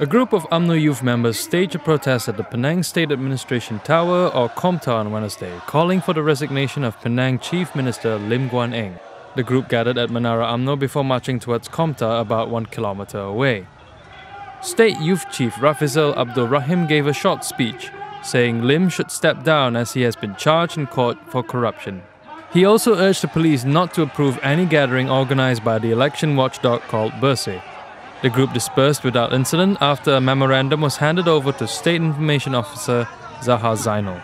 A group of UMNO youth members staged a protest at the Penang State Administration Tower or Komtar on Wednesday, calling for the resignation of Penang Chief Minister Lim Guan Eng. The group gathered at Menara UMNO before marching towards Komtar about one kilometer away. State Youth Chief Rafizal Abdul Rahim gave a short speech, saying Lim should step down as he has been charged in court for corruption. He also urged the police not to approve any gathering organized by the election watchdog called Bersih. The group dispersed without incident after a memorandum was handed over to State Information Officer Zahar Zainal.